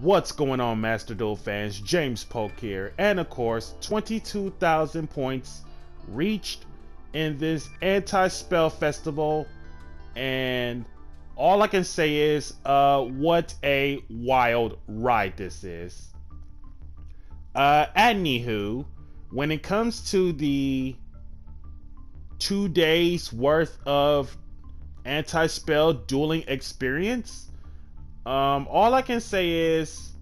What's going on, Master Duel fans? James Polk here, and of course, 22,000 points reached in this anti-spell festival, and all I can say is, uh, what a wild ride this is. Uh, anywho, when it comes to the two days worth of anti-spell dueling experience, um, all I can say is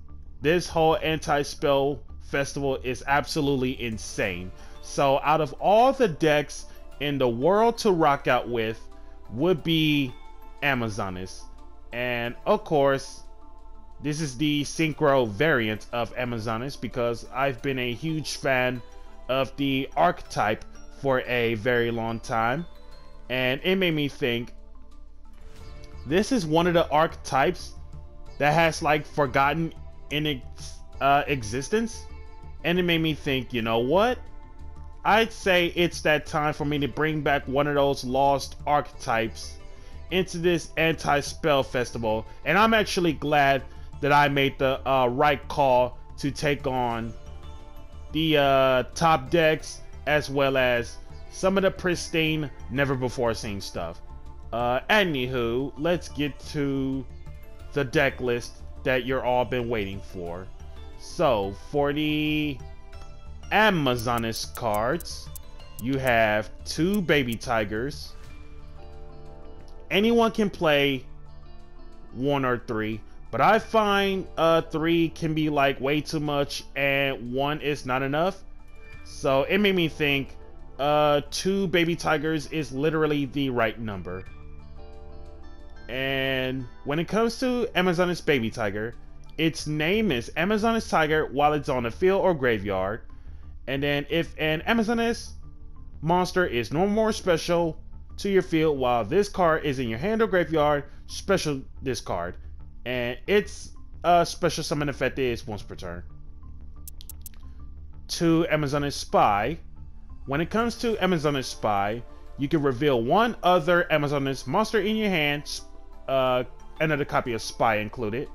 this whole anti-spell festival is absolutely insane. So out of all the decks in the world to rock out with would be Amazoness. And of course, this is the Synchro variant of Amazoness because I've been a huge fan of the archetype for a very long time. And it made me think this is one of the archetypes that has like forgotten in its uh, existence. And it made me think, you know what? I'd say it's that time for me to bring back one of those lost archetypes into this anti-spell festival. And I'm actually glad that I made the uh, right call to take on the uh, top decks as well as some of the pristine, never before seen stuff. Uh, anywho, let's get to the deck list that you're all been waiting for. So, for the Amazoness cards, you have two Baby Tigers. Anyone can play one or three, but I find uh, three can be like way too much and one is not enough. So it made me think uh, two Baby Tigers is literally the right number. And when it comes to Amazoness Baby Tiger, its name is Amazoness Tiger while it's on the field or graveyard. And then if an Amazoness monster is no more special to your field while this card is in your hand or graveyard, special this card. And its uh, special summon effect is once per turn. To Amazoness Spy. When it comes to Amazoness Spy, you can reveal one other Amazoness monster in your hand, uh, another copy of Spy included,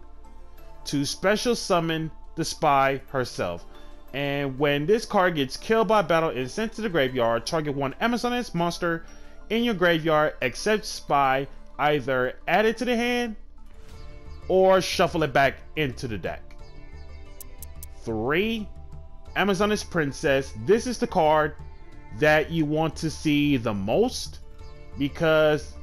to special summon the Spy herself. And when this card gets killed by battle and sent to the graveyard, target one Amazoness monster in your graveyard except Spy, either add it to the hand or shuffle it back into the deck. Three, Amazoness Princess. This is the card that you want to see the most because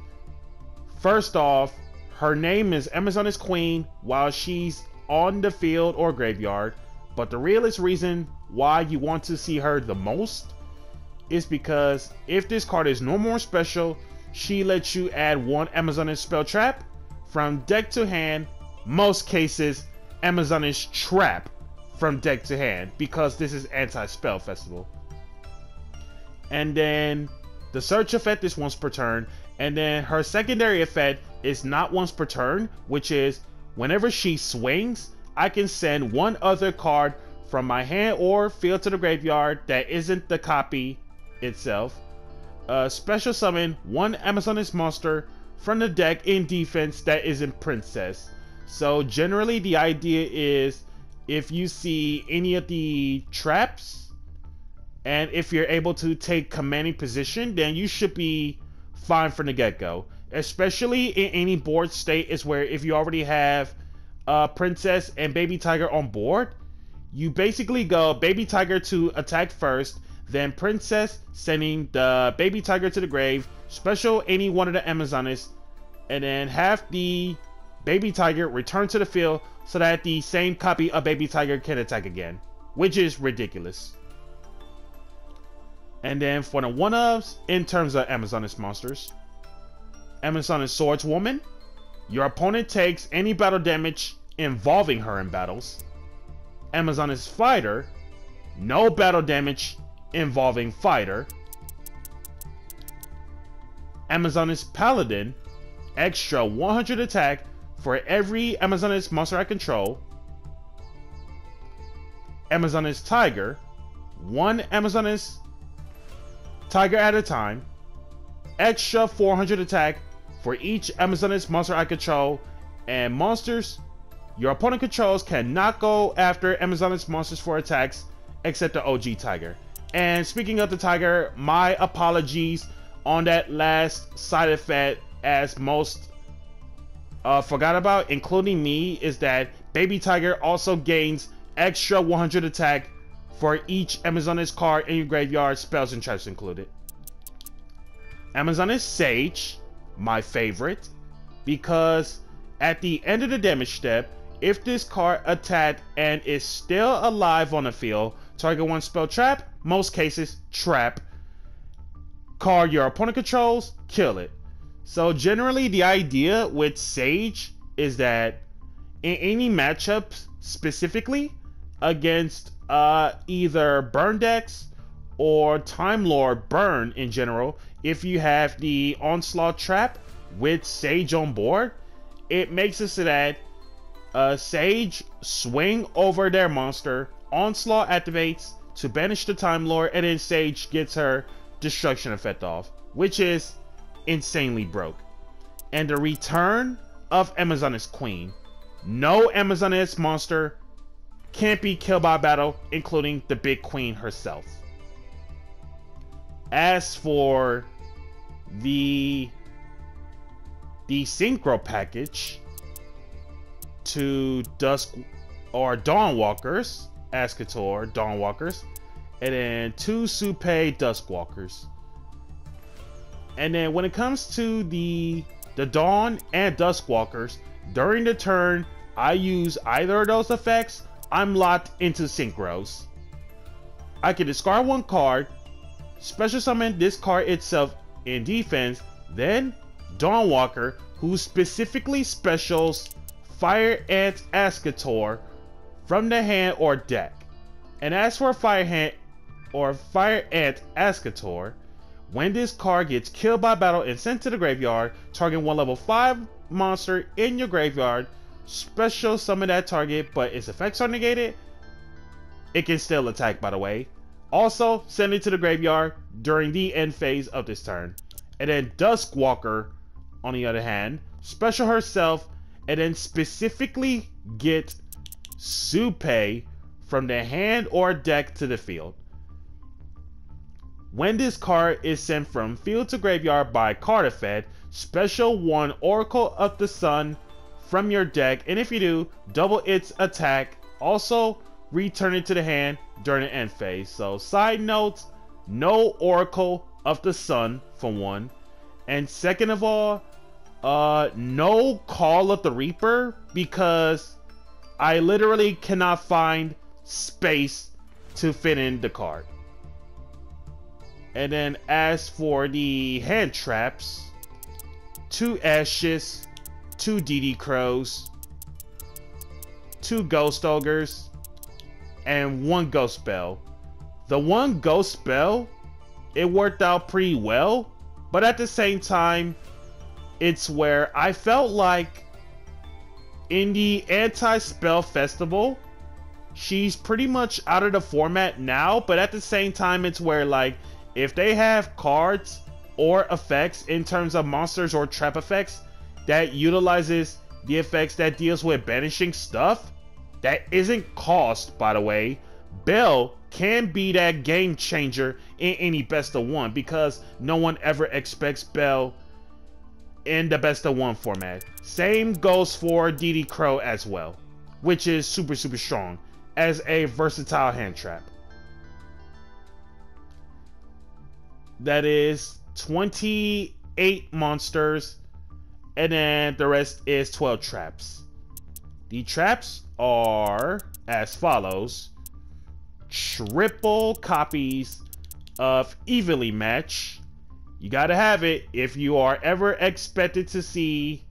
first off, her name is Amazoness Queen while she's on the field or graveyard. But the realest reason why you want to see her the most is because if this card is no more special, she lets you add one Amazoness spell trap from deck to hand. Most cases, Amazoness trap from deck to hand because this is anti-spell festival. And then the search effect is once per turn, and then her secondary effect is not once per turn, which is whenever she swings, I can send one other card from my hand or field to the graveyard that isn't the copy itself. Uh, special summon one Amazoness monster from the deck in defense that isn't Princess. So generally the idea is if you see any of the traps and if you're able to take commanding position, then you should be fine from the get-go. Especially in any board state is where if you already have uh, Princess and Baby Tiger on board, you basically go Baby Tiger to attack first, then Princess sending the Baby Tiger to the grave, special any one of the Amazoness, and then have the Baby Tiger return to the field so that the same copy of Baby Tiger can attack again, which is ridiculous. And then for the one-ofs, in terms of Amazoness monsters, Amazoness Swordswoman, your opponent takes any battle damage involving her in battles. Amazoness Fighter, no battle damage involving Fighter. Amazoness Paladin, extra 100 attack for every Amazoness monster I control. Amazoness Tiger, one Amazoness Tiger at a time. Extra 400 attack for each Amazoness monster I control. And monsters your opponent controls cannot go after Amazoness monsters for attacks except the OG Tiger. And speaking of the Tiger, my apologies on that last side effect as most uh, forgot about, including me, is that Baby Tiger also gains extra 100 attack for each Amazoness card in your graveyard, spells and traps included. Amazoness Sage, my favorite, because at the end of the damage step, if this card attacked and is still alive on the field, target one spell trap, most cases trap, card your opponent controls, kill it. So generally the idea with Sage is that in any matchups specifically against uh, either burn decks or Time Lord burn in general, if you have the onslaught trap with Sage on board, it makes it so that uh, Sage swing over their monster, onslaught activates to banish the Time Lord, and then Sage gets her destruction effect off, which is insanely broke. And the return of Amazoness Queen. No Amazoness monster can't be killed by battle, including the Big Queen herself. As for the the synchro package to Dusk or Dawnwalkers, Ascator, Dawnwalkers, and then two Supay Duskwalkers. And then when it comes to the the Dawn and Duskwalkers, during the turn, I use either of those effects, I'm locked into synchros. I can discard one card, special summon this card itself in defense, then Dawnwalker, who specifically specials Fire Ant Ascator from the hand or deck. And as for Fire Ant or Fire Ant Ascator, when this card gets killed by battle and sent to the graveyard, target one level 5 monster in your graveyard, special summon that target, but its effects are negated, it can still attack by the way. Also, send it to the graveyard during the end phase of this turn. And then Duskwalker, on the other hand, special herself and then specifically get Supay from the hand or deck to the field. When this card is sent from field to graveyard by card effect, special one Oracle of the Sun from your deck, and if you do, double its attack. Also, return it to the hand during the end phase. So, side notes no Oracle of the Sun for one. And second of all, uh, no Call of the Reaper because I literally cannot find space to fit in the card. And then as for the hand traps, two Ashes, two DD Crows, two Ghost Ogres, and one Ghost Belle. The one Ghost Belle, it worked out pretty well, but at the same time, it's where I felt like in the anti-spell festival, she's pretty much out of the format now, but at the same time, it's where like if they have cards or effects in terms of monsters or trap effects that utilizes the effects that deals with banishing stuff that isn't cost by the way. Belle can be that game changer in any best of one because no one ever expects Belle in the best of one format. Same goes for dd crow as well which is super super strong as a versatile hand trap. That is 28 monsters, and then the rest is 12 traps. The traps are as follows triple copies of Evenly Match. You gotta have it if you are ever expected to see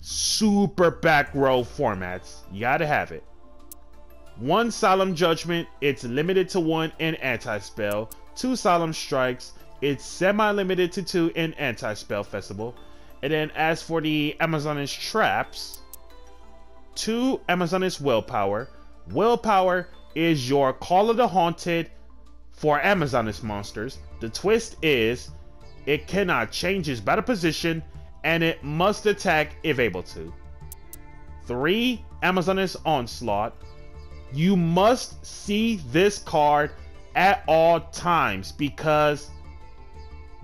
super back row formats. You gotta have it. One Solemn Judgment, it's limited to one in anti spell. Two Solemn Strikes, it's semi-limited to two in Anti-Spell Festival. And then as for the Amazoness Traps, two Amazoness Willpower. Willpower is your Call of the Haunted for Amazoness monsters. The twist is it cannot change its battle position and it must attack if able to. Three Amazoness Onslaught, you must see this card at all times because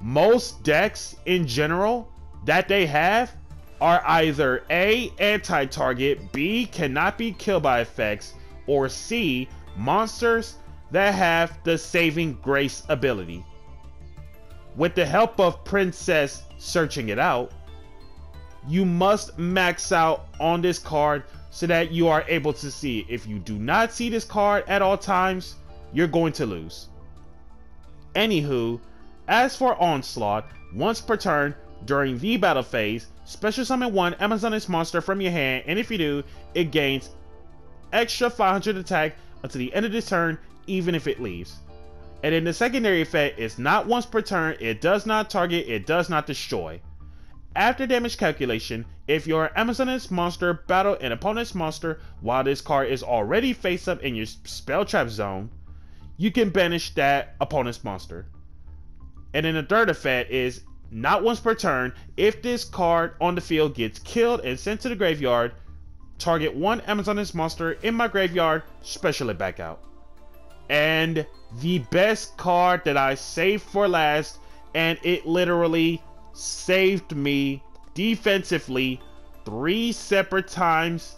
most decks in general that they have are either A, anti target, B, cannot be killed by effects, or C, monsters that have the saving grace ability. With the help of Princess searching it out, you must max out on this card so that you are able to see. If you do not see this card at all times, you're going to lose. Anywho, as for Onslaught, once per turn during the battle phase, special summon one Amazoness monster from your hand, and if you do, it gains extra 500 attack until the end of this turn, even if it leaves. And then the secondary effect is not once per turn, it does not target, it does not destroy. After damage calculation, if your Amazoness monster battle an opponent's monster while this card is already face up in your spell trap zone, you can banish that opponent's monster. And then the third effect is not once per turn, if this card on the field gets killed and sent to the graveyard, target one Amazoness monster in my graveyard, special it back out. And the best card that I saved for last, and it literally saved me defensively three separate times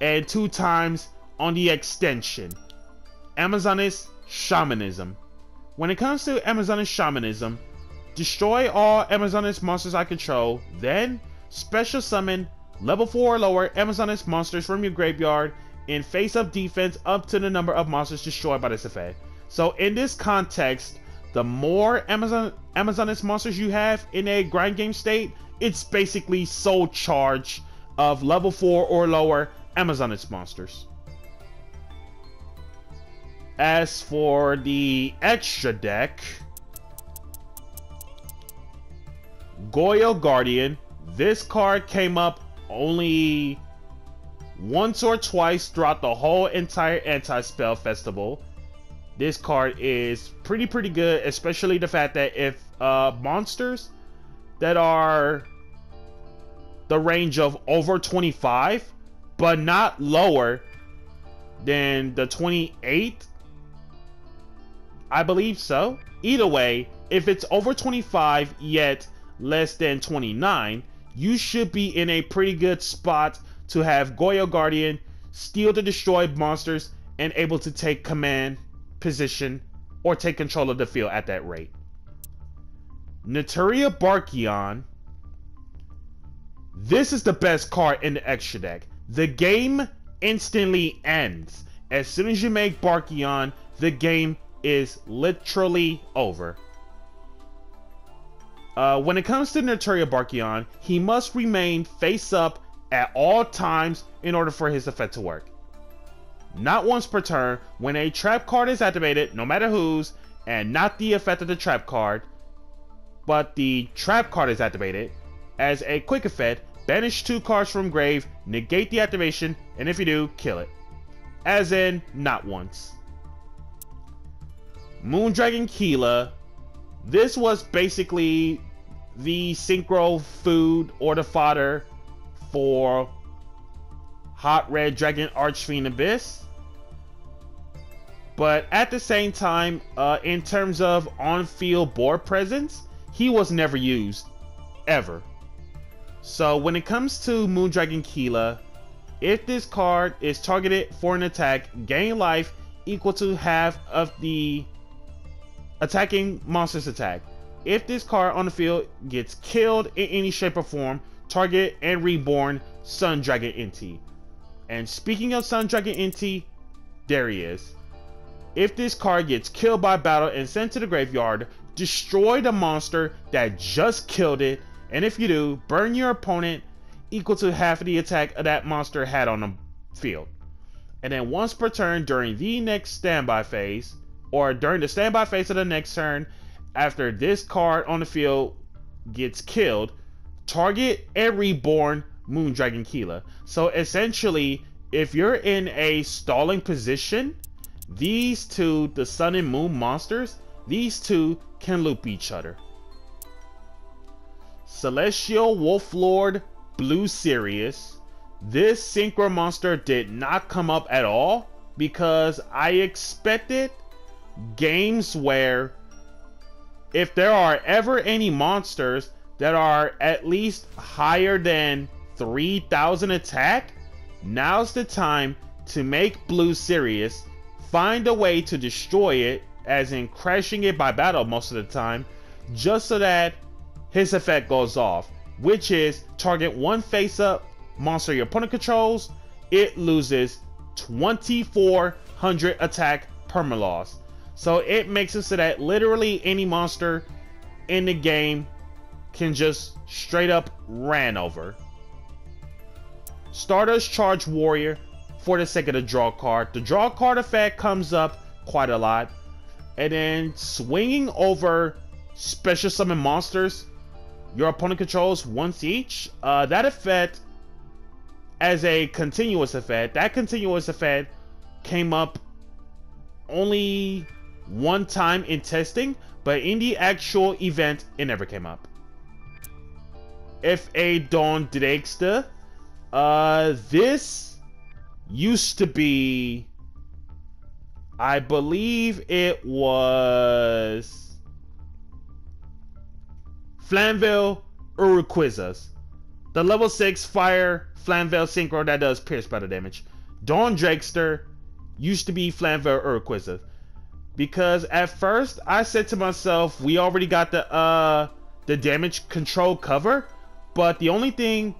and two times on the extension. Amazoness Shamanism. When it comes to Amazoness Shamanism, destroy all Amazoness monsters I control, then special summon level 4 or lower Amazoness monsters from your graveyard in face up defense up to the number of monsters destroyed by this effect. So in this context, the more Amazon Amazoness monsters you have in a grind game state, it's basically soul charge of level 4 or lower Amazoness monsters. As for the extra deck, Goyo Guardian, this card came up only once or twice throughout the whole entire anti-spell festival this card is pretty pretty good, especially the fact that if uh, monsters that are the range of over 25, but not lower than the 28, I believe so. Either way, if it's over 25 yet less than 29, you should be in a pretty good spot to have Goyo Guardian steal the destroyed monsters and able to take command position, or take control of the field at that rate. Naturia Barkion. This is the best card in the extra deck. The game instantly ends. As soon as you make Barkion, the game is literally over. Uh, when it comes to Naturia Barkion, he must remain face up at all times in order for his effect to work not once per turn, when a trap card is activated, no matter whose, and not the effect of the trap card, but the trap card is activated, as a quick effect, banish two cards from grave, negate the activation, and if you do, kill it. As in, not once. Moon Dragon Quilla. This was basically the synchro food or the fodder for Hot Red Dragon Archfiend Abyss. But at the same time, uh, in terms of on-field board presence, he was never used, ever. So when it comes to Moon Dragon Quilla, if this card is targeted for an attack, gain life equal to half of the attacking monster's attack. If this card on the field gets killed in any shape or form, target and reborn Sun Dragon Inti. And speaking of Sun Dragon Inti, there he is. If this card gets killed by battle and sent to the graveyard, destroy the monster that just killed it, and if you do, burn your opponent equal to half of the attack of that monster had on the field. And then once per turn during the next standby phase, or during the standby phase of the next turn, after this card on the field gets killed, target and reborn Moon Dragon Quilla. So essentially, if you're in a stalling position, these two, the Sun and Moon monsters, these two can loop each other. Celestial Wolf Lord Blue Sirius. this synchro monster did not come up at all because I expected games where if there are ever any monsters that are at least higher than 3000 attack, now's the time to make Blue Sirius, find a way to destroy it, as in crashing it by battle most of the time, just so that his effect goes off, which is target one face up monster your opponent controls, it loses 2400 attack permaloss. So it makes it so that literally any monster in the game can just straight up ran over. Stardust Charge Warrior for the sake of the draw card. The draw card effect comes up quite a lot. And then swinging over special summon monsters your opponent controls once each. Uh, that effect, as a continuous effect, that continuous effect came up only one time in testing, but in the actual event, it never came up. F.A. a Dawn Dragster, uh, this used to be, I believe it was Flamvell Uruquizas. The level 6 fire Flamvell Synchro that does pierce battle damage. Dawn Dragster used to be Flamvell Uruquizas because at first I said to myself, we already got the uh the damage control cover, but the only thing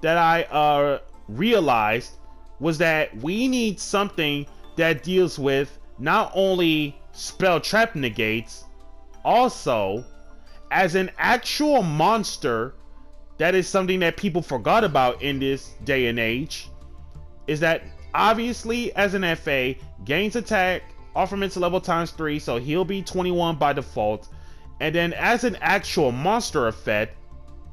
that I uh realized was that we need something that deals with not only spell trap negates, also as an actual monster that is something that people forgot about in this day and age is that obviously as an FA gains attack Offerment's level times 3, so he'll be 21 by default. And then as an actual monster effect,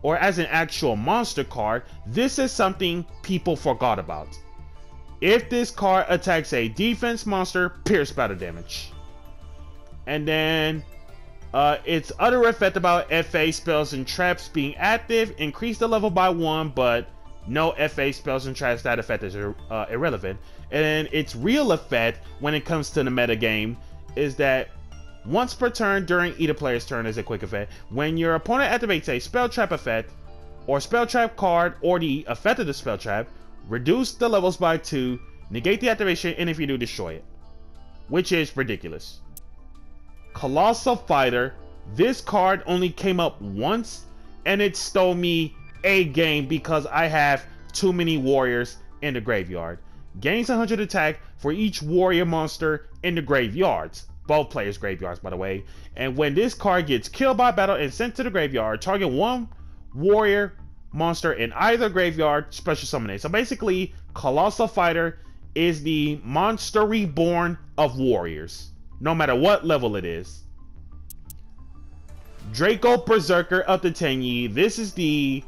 or as an actual monster card, this is something people forgot about. If this card attacks a defense monster, pierce battle damage. And then uh, its other effect about FA spells and traps being active, increase the level by one, but no FA spells and traps that effect is uh, irrelevant. And its real effect when it comes to the meta game is that once per turn during either player's turn is a quick effect, when your opponent activates a spell trap effect or spell trap card or the effect of the spell trap, reduce the levels by 2, negate the activation, and if you do, destroy it. Which is ridiculous. Colossal Fighter, this card only came up once and it stole me a game because I have too many warriors in the graveyard. Gains 100 attack for each warrior monster in the graveyards. Both players' graveyards, by the way. And when this card gets killed by battle and sent to the graveyard, target one warrior monster in either graveyard, special summon it. So basically, Colossal Fighter is the monster reborn of warriors, no matter what level it is. Draco Berserker of the Tenyi. This is the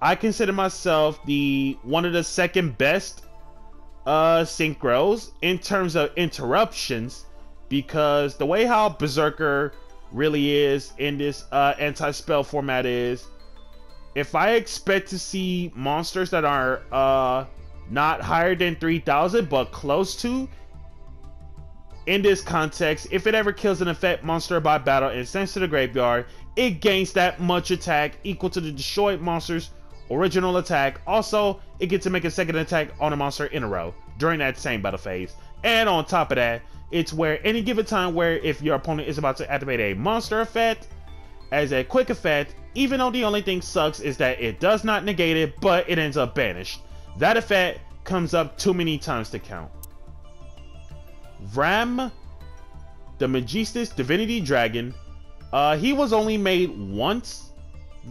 I consider myself the one of the second best uh synchros in terms of interruptions because the way how Berserker really is in this uh anti-spell format is if I expect to see monsters that are uh not higher than 3000 but close to in this context, if it ever kills an effect monster by battle and sends to the graveyard, it gains that much attack equal to the destroyed monster's original attack. Also, it gets to make a second attack on a monster in a row during that same battle phase. And on top of that, it's where any given time where if your opponent is about to activate a monster effect as a quick effect, even though the only thing sucks is that it does not negate it, but it ends up banished. That effect comes up too many times to count. Vahram, the Magistus Divinity Dragon, uh, he was only made once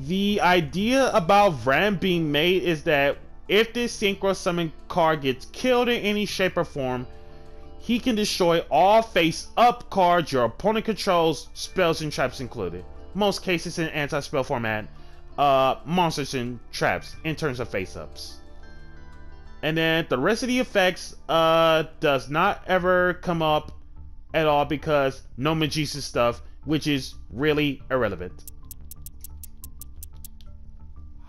the idea about Vahram being made is that if this Synchro Summon card gets killed in any shape or form, he can destroy all face-up cards your opponent controls, spells and traps included. Most cases in anti-spell format, uh, monsters and traps in terms of face-ups. And then the rest of the effects uh, does not ever come up at all because no Magistus stuff, which is really irrelevant.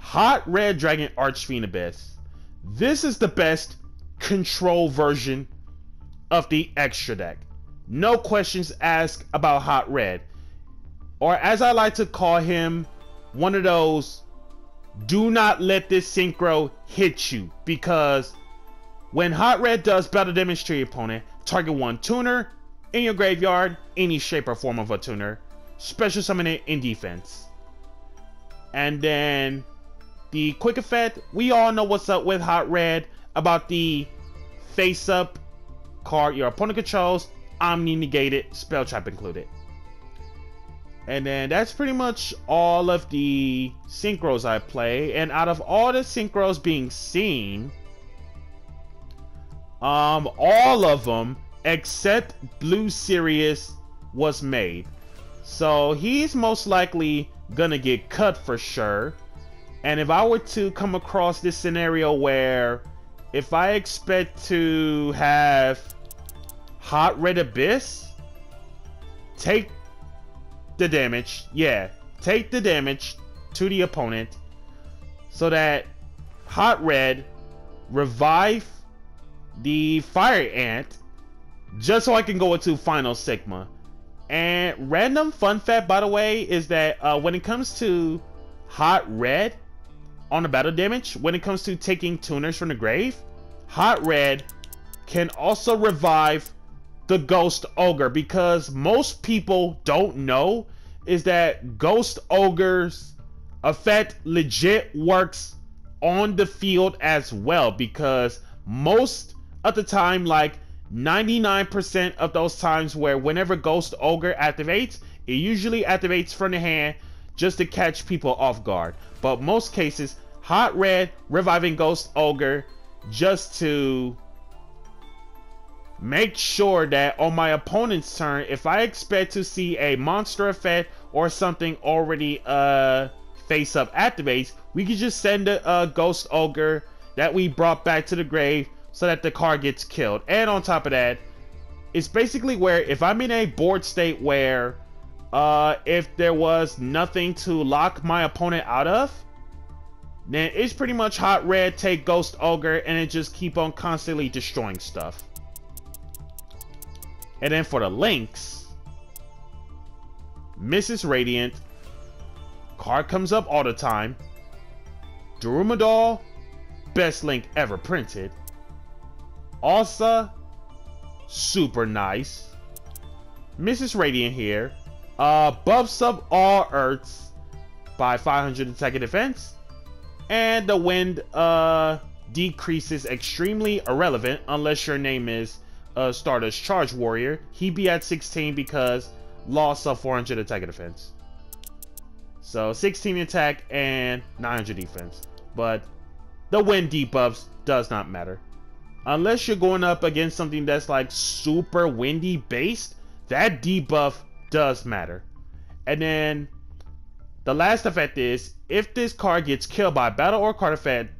Hot Red Dragon Archfiend Abyss. This is the best control version of the extra deck. No questions asked about Hot Red. Or as I like to call him, one of those do not let this synchro hit you because when Hot Red does battle damage to your opponent, target one tuner in your graveyard, any shape or form of a tuner, special summon it in defense. And then the quick effect, we all know what's up with Hot Red about the face up card your opponent controls, Omni negated, spell trap included. And then that's pretty much all of the synchros I play. And out of all the synchros being seen, um, all of them except Blue Sirius was made. So he's most likely gonna get cut for sure. And if I were to come across this scenario where if I expect to have Hot Red Abyss, take the damage. Yeah, take the damage to the opponent so that Hot Red revive the Fire Ant just so I can go into Final Sigma. And random fun fact, by the way, is that uh, when it comes to Hot Red on the battle damage, when it comes to taking tuners from the grave, Hot Red can also revive the Ghost Ogre because most people don't know is that Ghost Ogre's effect legit works on the field as well because most of the time, like 99% of those times where whenever Ghost Ogre activates, it usually activates from the hand just to catch people off guard. But most cases, Hot Red reviving Ghost Ogre just to make sure that on my opponent's turn, if I expect to see a monster effect or something already uh face up activates, we can just send a, a Ghost Ogre that we brought back to the grave so that the car gets killed. And on top of that, it's basically where if I'm in a board state where uh, if there was nothing to lock my opponent out of, then it's pretty much hot red, take Ghost Ogre, and it just keep on constantly destroying stuff. And then for the links, Missus Radiant, card comes up all the time. Darumidol, best link ever printed. Aussa, super nice. Missus Radiant here. Uh, buffs up all Earths by 500 attack and defense. And the wind uh, decreases extremely irrelevant unless your name is uh, Stardust Charge Warrior. He be at 16 because loss of 400 attack and defense. So 16 attack and 900 defense. But the wind debuffs does not matter unless you're going up against something that's like super windy based, that debuff does matter. And then the last effect is if this card gets killed by battle or card effect,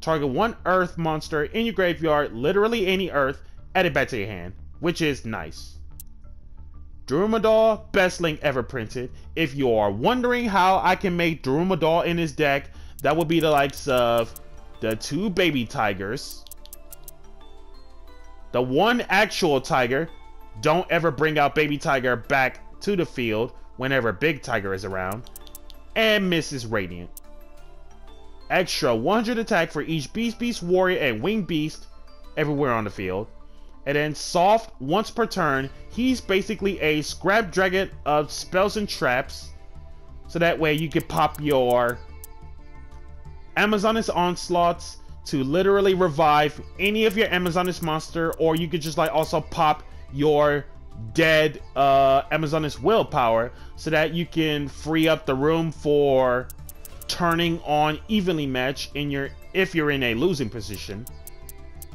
target one earth monster in your graveyard, literally any earth, add it back to your hand, which is nice. Darumidol, best link ever printed. If you are wondering how I can make Darumidol in this deck, that would be the likes of the two baby tigers, the one actual tiger, don't ever bring out baby tiger back to the field whenever big tiger is around, and Mrs. Radiant. Extra 100 attack for each beast, beast, warrior, and winged beast everywhere on the field. And then soft once per turn, he's basically a scrap dragon of spells and traps. So that way you can pop your Amazoness onslaughts, to literally revive any of your Amazoness monster, or you could just like also pop your dead uh, Amazoness willpower so that you can free up the room for turning on evenly match in your if you're in a losing position.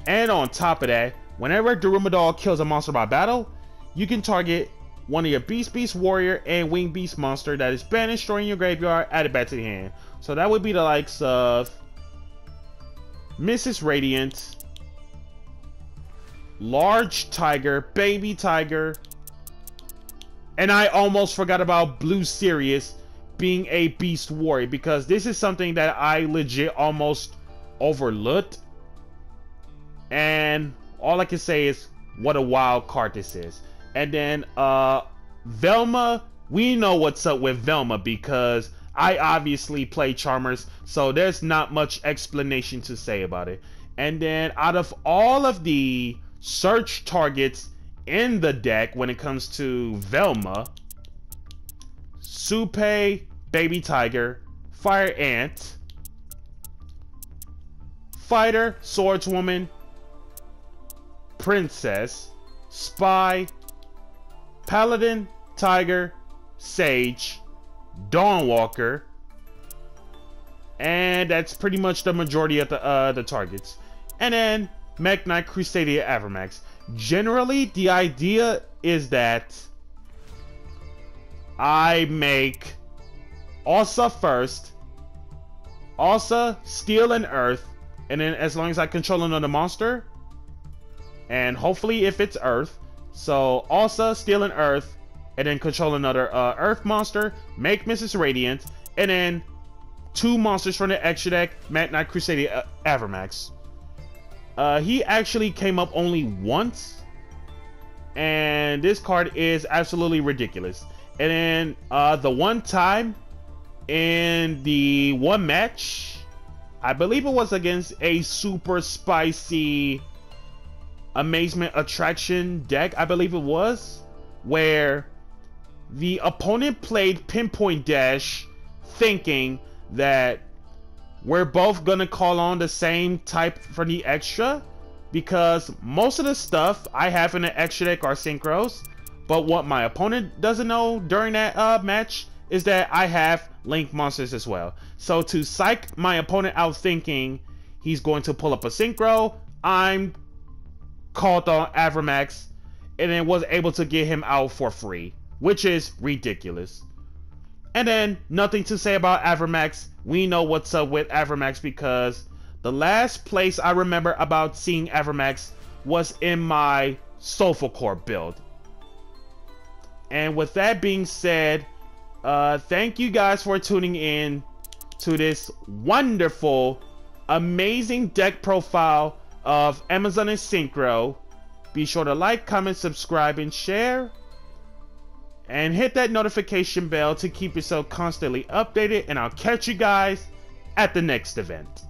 And on top of that, whenever Darumidol kills a monster by battle, you can target one of your Beast Beast Warrior and Wing Beast monster that is banished or in your graveyard, add it back to the hand. So that would be the likes of Missus Radiant, Large Tiger, Baby Tiger, and I almost forgot about Blue Sirius being a beast warrior because this is something that I legit almost overlooked. And all I can say is what a wild card this is. And then uh Velma, we know what's up with Velma because I obviously play Charmers, so there's not much explanation to say about it. And then out of all of the search targets in the deck when it comes to Velma, Supe, Baby Tiger, Fire Ant, Fighter, Swordswoman, Princess, Spy, Paladin, Tiger, Sage, Dawnwalker, and that's pretty much the majority of the uh, the targets. And then Mekk-Knight Crusadia Avramax. Generally, the idea is that I make Aussa first, Aussa, Steel, and Earth, and then as long as I control another monster, and hopefully if it's Earth, so Aussa, Steel, and Earth, and then control another uh, Earth monster, make Missus Radiant, and then two monsters from the extra deck, Mekk-Knight Crusadia uh, Avramax. Uh, he actually came up only once, and this card is absolutely ridiculous. And then uh, the one time in the one match, I believe it was against a super spicy amazement attraction deck, I believe it was, where the opponent played pinpoint dash thinking that we're both gonna call on the same type for the extra because most of the stuff I have in the extra deck are synchros. But what my opponent doesn't know during that uh, match is that I have link monsters as well. So to psych my opponent out thinking he's going to pull up a synchro, I'm called on Avramax and then was able to get him out for free, which is ridiculous. And then nothing to say about Avramax. We know what's up with Avramax because the last place I remember about seeing Avramax was in my Soulful Core build. And with that being said, uh, thank you guys for tuning in to this wonderful, amazing deck profile of Amazon and Synchro. Be sure to like, comment, subscribe, and share. And hit that notification bell to keep yourself constantly updated. And I'll catch you guys at the next event.